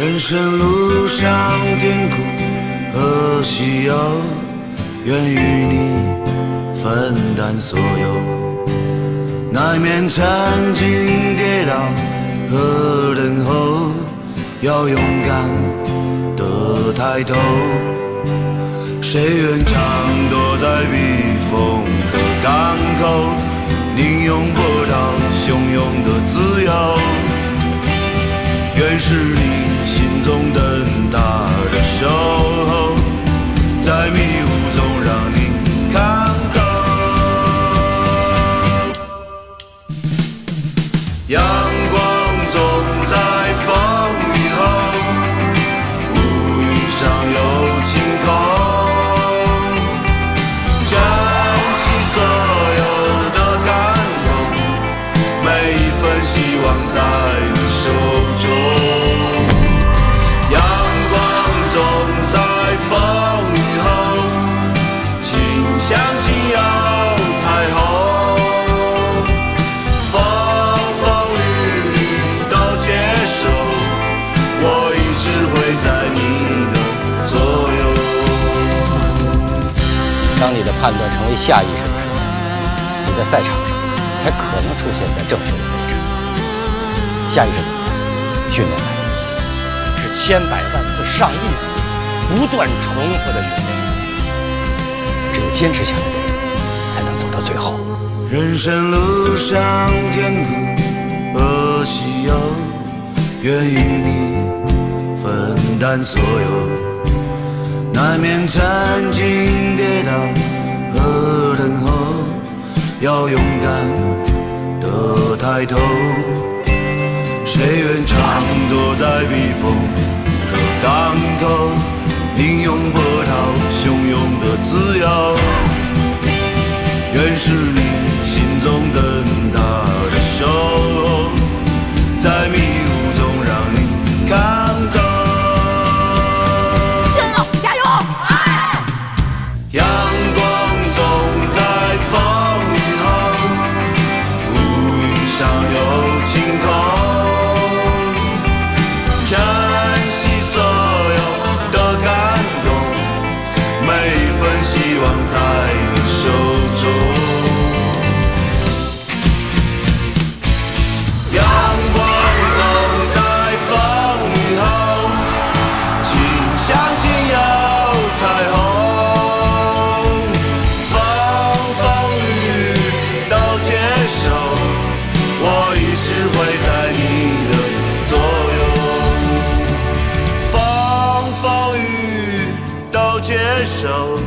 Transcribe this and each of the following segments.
人生路上甜苦和需要，愿与你分担所有。难免曾经跌倒和等候，要勇敢的抬头。谁愿常躲在避风的港口，宁拥波涛汹涌的自由。愿是你心中灯塔的守候，在迷雾中让你看透。直会在你的左右。当你的判断成为下意识的时候，你在赛场上才可能出现在正确的位置。下意识怎么来？训练来的，是千百万次、上亿次不断重复的训练。只有坚持下来的人，才能走到最后。人生路上甜苦和喜忧，愿与你分担所有。难免曾经跌倒和等候，要勇敢的抬头。谁愿常躲在避风的港口，宁拥波涛汹涌的自由？愿是你心中灯塔的守候，在迷雾中让你上有晴空。珍惜所有的感动，每一份希望在你手都接受，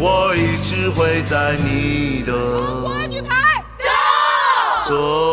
我一直会在你的！左